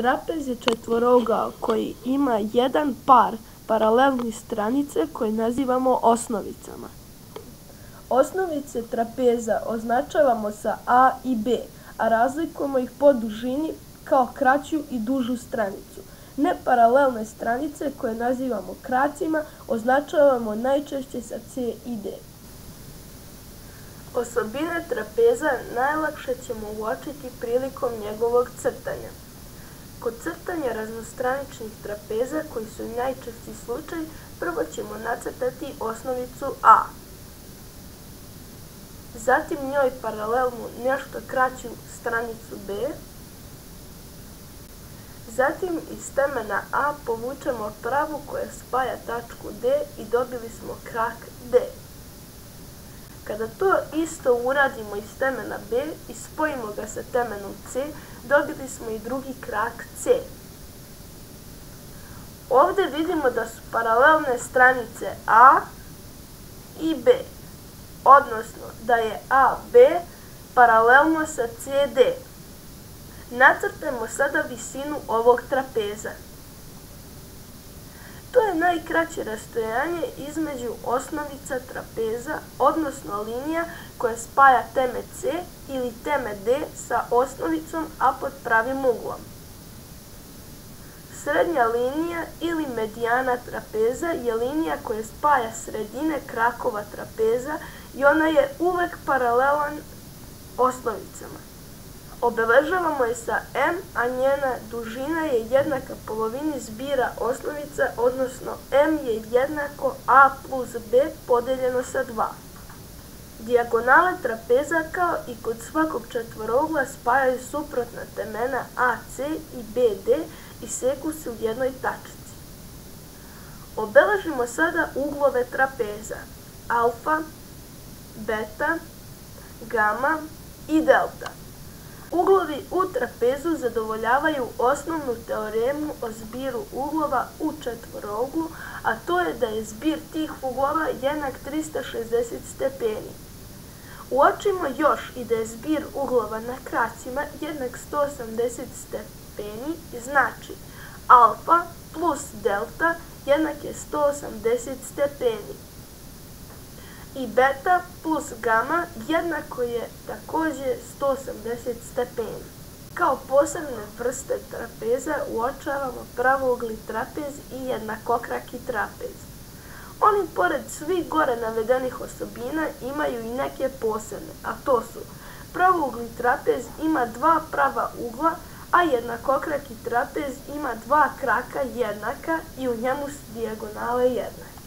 Trapez je četvorogao koji ima jedan par paralelnih stranice koje nazivamo osnovicama. Osnovice trapeza označavamo sa A i B, a razlikujemo ih po dužini kao kraću i dužu stranicu. Neparalelne stranice koje nazivamo kracima označavamo najčešće sa C i D. Osobine trapeza najlakše ćemo uočiti prilikom njegovog crtanja. Kod crtanja raznostraničnih trapeza, koji su najčešći slučaj, prvo ćemo nacrtati osnovicu A. Zatim njoj paralelnu nešto kraću stranicu B. Zatim iz temena A povučemo pravu koja spaja tačku D i dobili smo krak D. Kada to isto uradimo iz temena B i spojimo ga sa temenom C, dobili smo i drugi krak C. Ovdje vidimo da su paralelne stranice A i B, odnosno da je AB paralelno sa CD. Nacrtajmo sada visinu ovog trapeza. To je najkraće rastojanje između osnovica trapeza, odnosno linija koja spaja teme C ili teme D sa osnovicom, a pod pravim uglom. Srednja linija ili medijana trapeza je linija koja spaja sredine krakova trapeza i ona je uvek paralelan osnovicama. Obeležavamo je sa m, a njena dužina je jednaka polovini zbira osnovica, odnosno m je jednako a plus b podeljeno sa 2. Dijagonale trapeza kao i kod svakog četvorogla spajaju suprotna temena AC i BD i seku se u jednoj tačici. Obeležimo sada uglove trapeza alfa, beta, gama i delta. Uglovi u trapezu zadovoljavaju osnovnu teoremu o zbiru uglova u četvoroglu, a to je da je zbir tih uglova jednak 360 stepeni. Uočimo još i da je zbir uglova na kracima jednak 180 stepeni znači alfa plus delta jednak je 180 stepeni i beta plus gama jednako je takođe 180 stepeni. Kao posebne vrste trapeza uočavamo pravougli trapez i jednakokraki trapez. Oni, pored svih gore navedenih osobina, imaju i neke posebne, a to su pravougli trapez ima dva prava ugla, a jednakokraki trapez ima dva kraka jednaka i u njemu su dijagonale jednake.